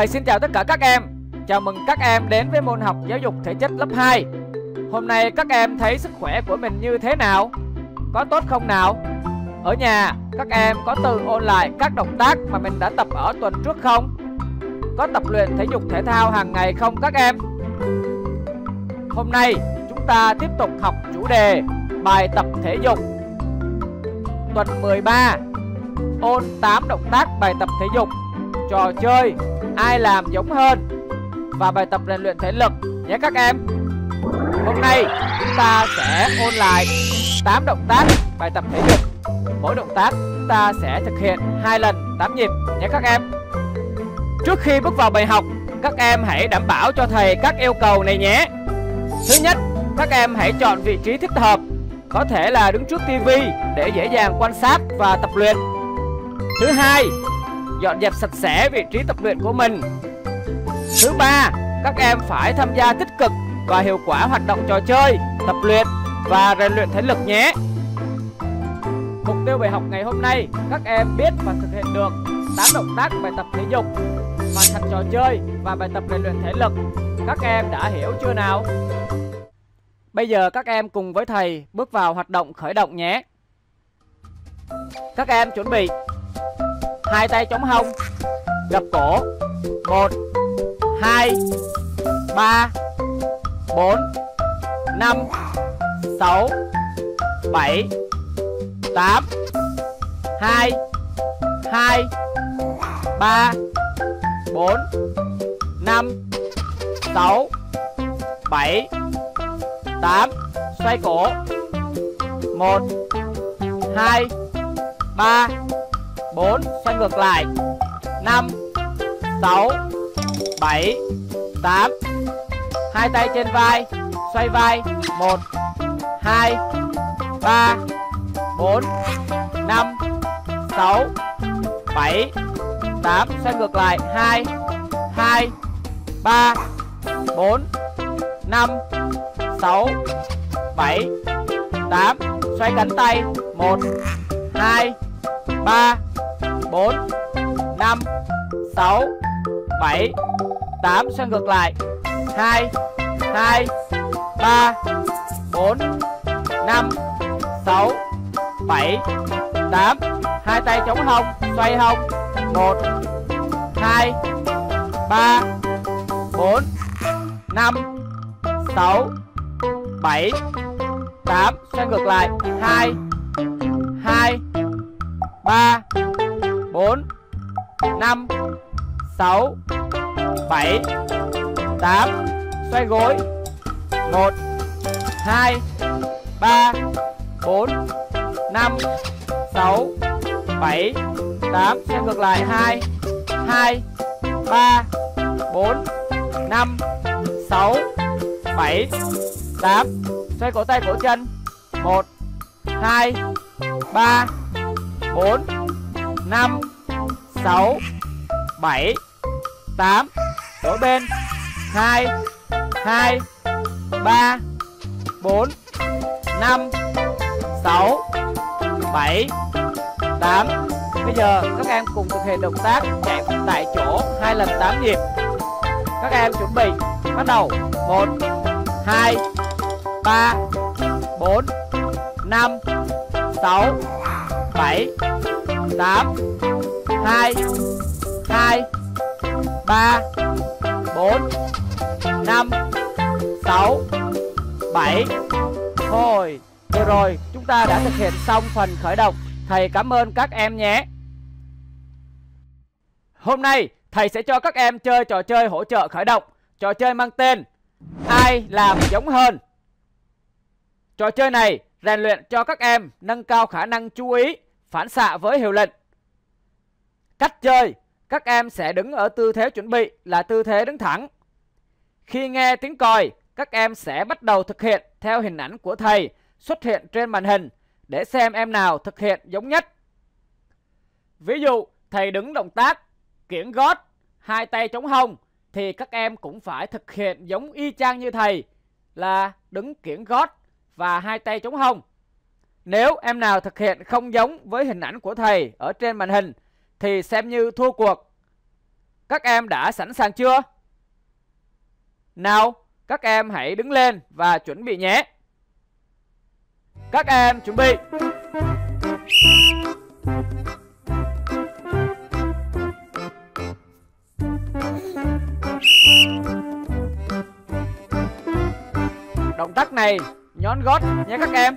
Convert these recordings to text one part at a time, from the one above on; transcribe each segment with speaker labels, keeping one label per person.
Speaker 1: Thầy xin chào tất cả các em. Chào mừng các em đến với môn học giáo dục thể chất lớp 2. Hôm nay các em thấy sức khỏe của mình như thế nào? Có tốt không nào? Ở nhà, các em có tự ôn lại các động tác mà mình đã tập ở tuần trước không? Có tập luyện thể dục thể thao hàng ngày không các em? Hôm nay chúng ta tiếp tục học chủ đề bài tập thể dục Tuần 13 Ôn 8 động tác bài tập thể dục Trò chơi Ai làm giống hơn. Và bài tập rèn luyện thể lực nhé các em. Hôm nay chúng ta sẽ ôn lại 8 động tác bài tập thể dục Mỗi động tác chúng ta sẽ thực hiện hai lần 8 nhịp nhé các em. Trước khi bước vào bài học Các em hãy đảm bảo cho thầy các yêu cầu này nhé. Thứ nhất, các em hãy chọn vị trí thích hợp Có thể là đứng trước tivi để dễ dàng quan sát và tập luyện. Thứ hai, dọn dẹp sạch sẽ vị trí tập luyện của mình Thứ ba, các em phải tham gia tích cực và hiệu quả hoạt động trò chơi, tập luyện và rèn luyện thể lực nhé Mục tiêu bài học ngày hôm nay, các em biết và thực hiện được 8 động tác bài tập thể dục hoàn thành trò chơi và bài tập rèn luyện thể lực. Các em đã hiểu chưa nào? Bây giờ các em cùng với thầy bước vào hoạt động khởi động nhé. Các em chuẩn bị. Hai tay chống hông, gập cổ. 1 2 3 4 5 6 7 8 2 2 3 4 5 6 7 8 Xoay cổ. 1 2 3 4 Xoay ngược lại. 5 6 7 8 Hai tay trên vai, Xoay vai. 1 2 3 4 5 6 7 8 Xoay ngược lại. 2 2 3 4 5 6 7 8 Xoay cánh tay. 1 2 3 4 5 6 7 8 Xoay ngược lại. 2 2 3 4 5 6 7 8 Hai tay chống hông, Xoay hông. 1 2 3 4 5 6 7 8 Xoay ngược lại. 2 2 3 4 5 6 7 8 Xoay gối. 1 2 3 4 5 6 7 8 Xoay ngược lại. 2 2 3 4 5 6 7 8 Xoay cổ tay, cổ chân. 1 2 3 4 5 6 7 8 Đổi bên. 2 2 3 4 5 6 7 8 Bây giờ các em cùng thực hiện động tác chạy tại chỗ hai lần 8 nhịp. Các em chuẩn bị. Bắt đầu. 1 2 3 4 5 6 7 8 2 2 3 4 5 6 7 Thôi Vừa rồi chúng ta đã thực hiện xong phần khởi động. Thầy cảm ơn các em nhé. Hôm nay thầy sẽ cho các em chơi trò chơi hỗ trợ khởi động. Trò chơi mang tên Ai làm giống hơn. Trò chơi này rèn luyện cho các em nâng cao khả năng chú ý, phản xạ với hiệu lệnh. Cách chơi, các em sẽ đứng ở tư thế chuẩn bị là tư thế đứng thẳng. Khi nghe tiếng còi, các em sẽ bắt đầu thực hiện theo hình ảnh của thầy xuất hiện trên màn hình để xem em nào thực hiện giống nhất. Ví dụ, thầy đứng động tác kiễng gót, hai tay chống hông thì các em cũng phải thực hiện giống y chang như thầy là đứng kiễng gót và hai tay chống hông. Nếu em nào thực hiện không giống với hình ảnh của thầy ở trên màn hình thì xem như thua cuộc. các em đã sẵn sàng chưa? Nào, các em hãy đứng lên và chuẩn bị nhé. Các em chuẩn bị. Động tác này nhón gót nhé các em.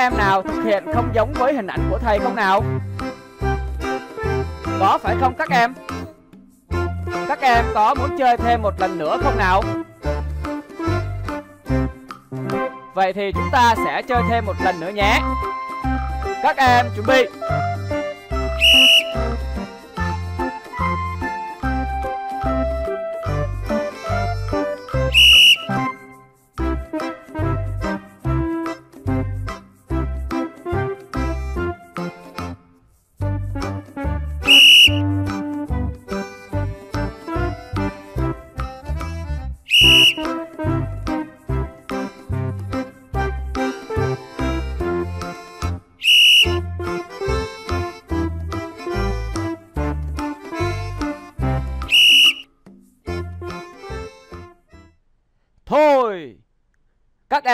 Speaker 1: Em nào thực hiện không giống với hình ảnh của thầy không nào? Có phải không các em? Các em có muốn chơi thêm một lần nữa không nào? Vậy thì chúng ta sẽ chơi thêm một lần nữa nhé Các em chuẩn bị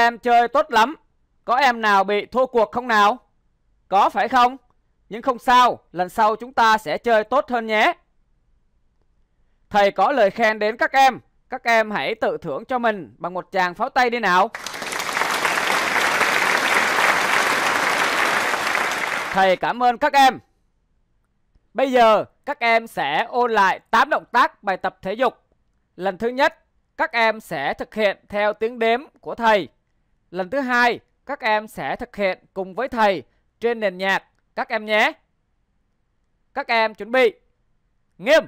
Speaker 1: em chơi tốt lắm. Có em nào bị thua cuộc không nào? Có phải không? Nhưng không sao, Lần sau chúng ta sẽ chơi tốt hơn nhé. Thầy có lời khen đến các em. Các em hãy tự thưởng cho mình Bằng một tràng pháo tay đi nào. Thầy cảm ơn các em. Bây giờ các em sẽ ôn lại 8 động tác bài tập thể dục. Lần thứ nhất, các em sẽ thực hiện theo tiếng đếm của thầy. Lần thứ hai, các em sẽ thực hiện cùng với thầy trên nền nhạc các em nhé. Các em chuẩn bị. Nghiêm.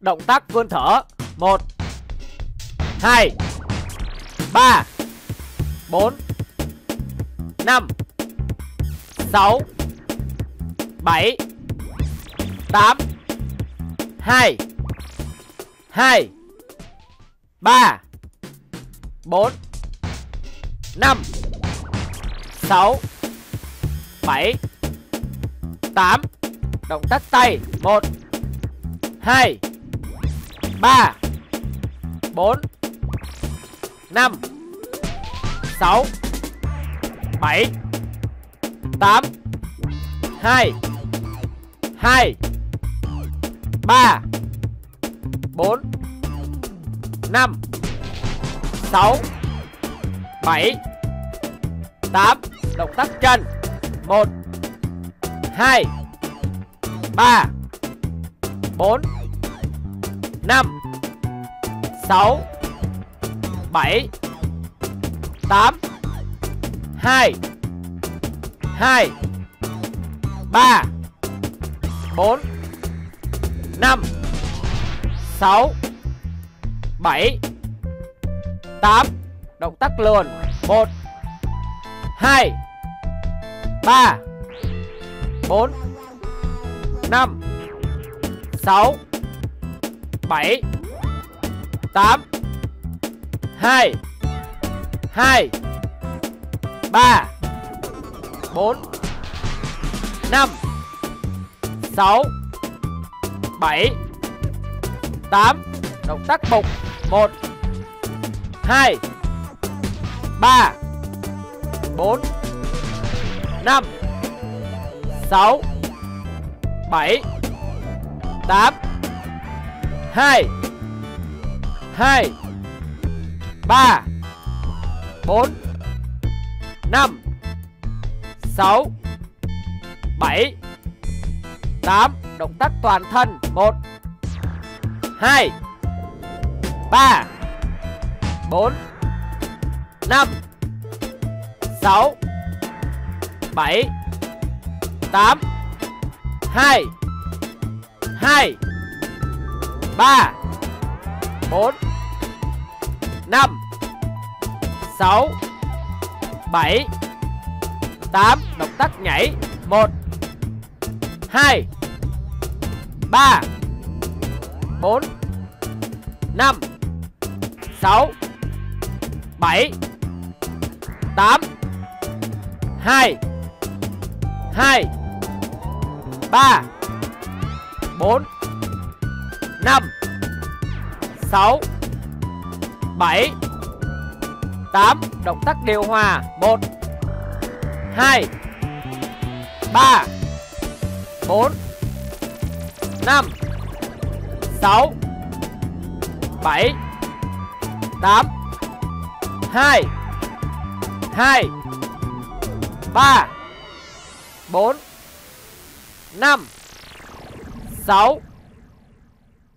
Speaker 1: Động tác vươn thở. 1 2 3 4 5 6 7 8 2 2 3 4 5 6 7 8 Động tác tay. 1 2 3 4 5 6 7 8 2 2 3 4 5 6 7 8 Động tác chân. 1 2 3 4 5 6 7 8 2 2 3 4 5 6 7 8 Động tác luồn 1 2 3 4 5 6 7 8 2 2 3 4 5 6 7 8 Động tác bục 1 2 3 4 5 6 7 8 2 2 3 4 5 6 7 8 Động tác toàn thân. 1 2 3 4 5 6 7 8 2 2 3 4 5 6 7 8 Động tác nhảy 1 2 3 4 5 6 7 8 2 2 3 4 5 6 7 8 Động tác điều hòa 1 2 3 4 5 6 7 8 2 2 3 4 5 6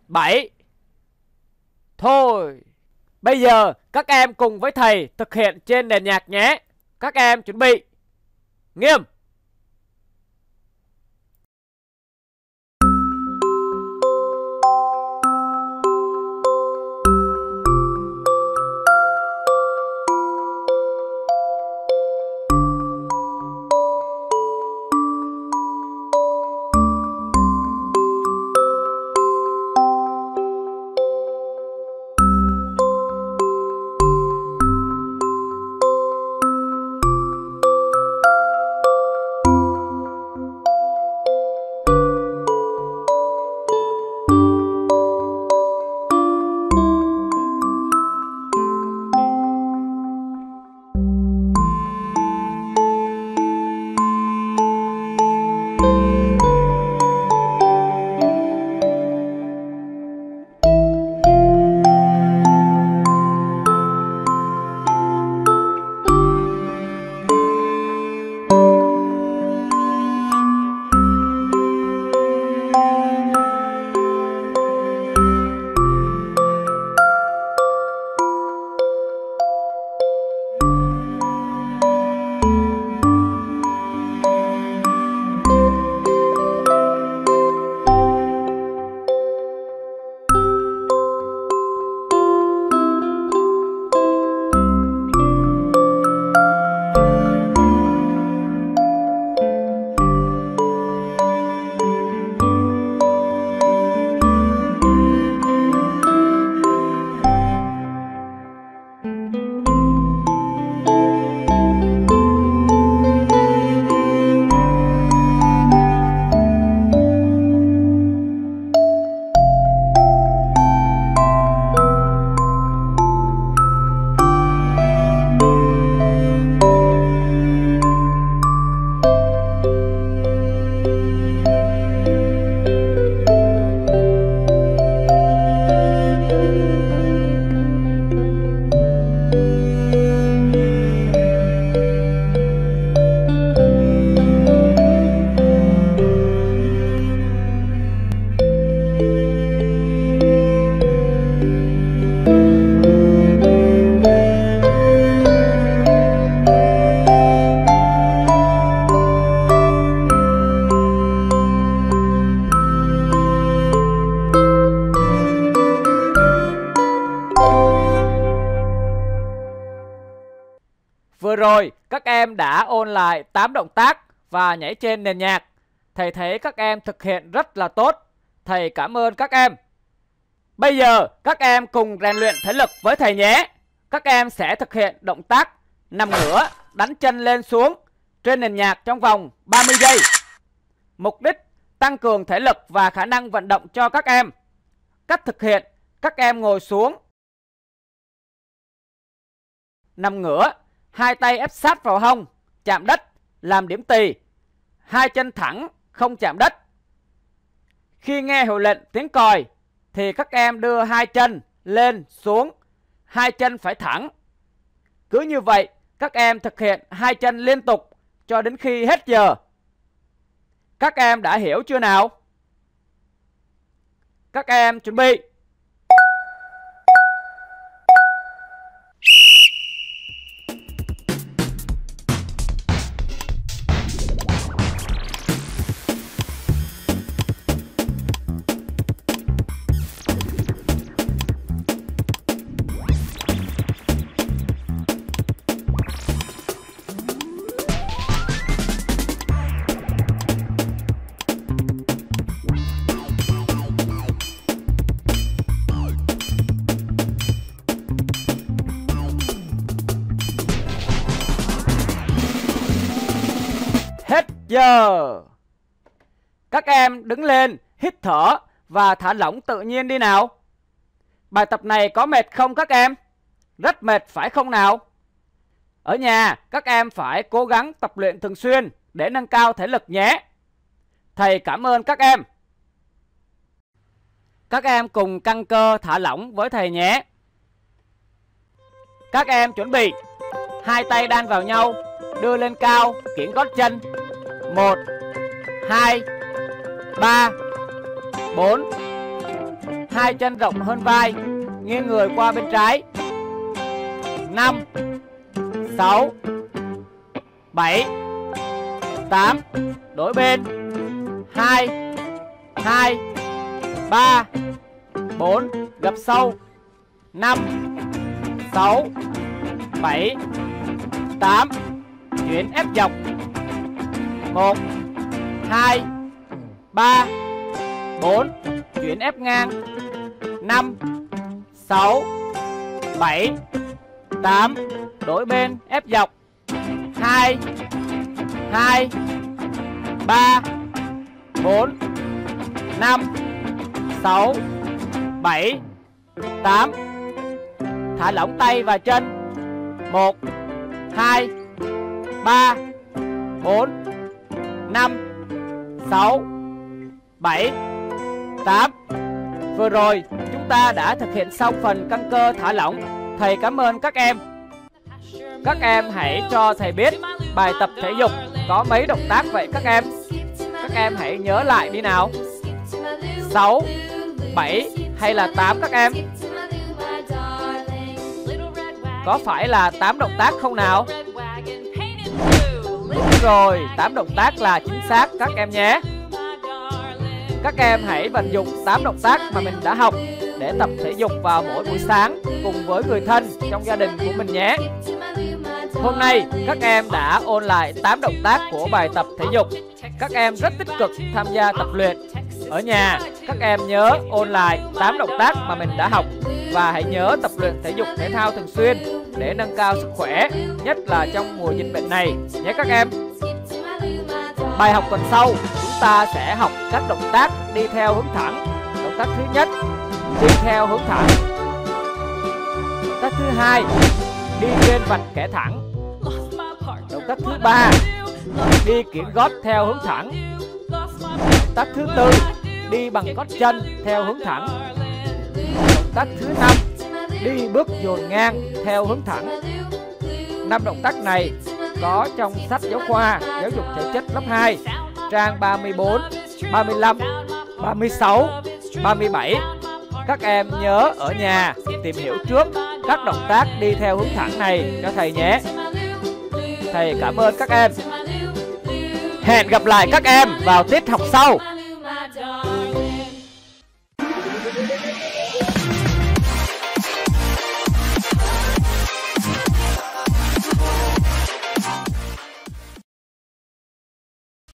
Speaker 1: 7 Thôi, Bây giờ các em cùng với thầy thực hiện trên nền nhạc nhé. Các em chuẩn bị. Nghiêm. Đã lại 8 động tác và nhảy trên nền nhạc. Thầy thấy các em thực hiện rất là tốt. Thầy cảm ơn các em. Bây giờ các em cùng rèn luyện thể lực với thầy nhé. Các em sẽ thực hiện động tác nằm ngửa, đánh chân lên xuống trên nền nhạc trong vòng 30 giây. Mục đích tăng cường thể lực và khả năng vận động cho các em. Cách thực hiện, các em ngồi xuống. Nằm ngửa, hai tay ép sát vào hông, chạm đất, làm điểm tỳ. Hai chân thẳng, không chạm đất. Khi nghe hiệu lệnh tiếng còi thì các em đưa hai chân lên xuống, hai chân phải thẳng. Cứ như vậy, các em thực hiện hai chân liên tục cho đến khi hết giờ. Các em đã hiểu chưa nào? Các em chuẩn bị. Giờ. Các em đứng lên, hít thở và thả lỏng tự nhiên đi nào. Bài tập này có mệt không các em? Rất mệt phải không nào? Ở nhà, các em phải cố gắng tập luyện thường xuyên để nâng cao thể lực nhé. Thầy cảm ơn các em. Các em cùng căng cơ thả lỏng với thầy nhé. Các em chuẩn bị. Hai tay đan vào nhau, đưa lên cao, kiển gót chân. 1 2 3 4 Hai chân rộng hơn vai, nghiêng người qua bên trái. 5 6 7 8 Đổi bên. 2 2 3 4 Gập sâu 5 6 7 8 Chuyển ép dọc. 1 2 3 4 Chuyển ép ngang 5 6 7 8 Đổi bên, ép dọc 2 2 3 4 5 6 7 8 Thả lỏng tay và chân 1 2 3 4 5 6 7 8 Vừa rồi chúng ta đã thực hiện xong phần căng cơ thả lỏng. Thầy cảm ơn các em. Các em hãy cho thầy biết bài tập thể dục có mấy động tác vậy các em? Các em hãy nhớ lại đi nào. 6, 7 hay là 8 các em? Có phải là 8 động tác không nào? Rồi, 8 động tác là chính xác các em nhé. Các em hãy vận dụng 8 động tác mà mình đã học Để tập thể dục vào mỗi buổi sáng cùng với người thân trong gia đình của mình nhé. Hôm nay các em đã ôn lại 8 động tác của bài tập thể dục. Các em rất tích cực tham gia tập luyện. Ở nhà các em nhớ ôn lại 8 động tác mà mình đã học Và hãy nhớ tập luyện thể dục thể thao thường xuyên để nâng cao sức khỏe Nhất là trong mùa dịch bệnh này. Nhé các em. Bài học tuần sau, chúng ta sẽ học các động tác đi theo hướng thẳng. Động tác thứ nhất, đi theo hướng thẳng. Động tác thứ hai, đi trên vạch kẻ thẳng. Động tác thứ ba, đi kiển gót theo hướng thẳng. Động tác thứ tư, đi bằng gót chân theo hướng thẳng. Động tác thứ năm, đi bước dồn ngang theo hướng thẳng. Năm động tác này có trong sách giáo khoa giáo dục thể chất lớp 2 trang 34, 35, 36, 37. Các em nhớ ở nhà tìm hiểu trước các động tác đi theo hướng thẳng này cho thầy nhé. Thầy cảm ơn các em. Hẹn gặp lại các em vào tiết học sau.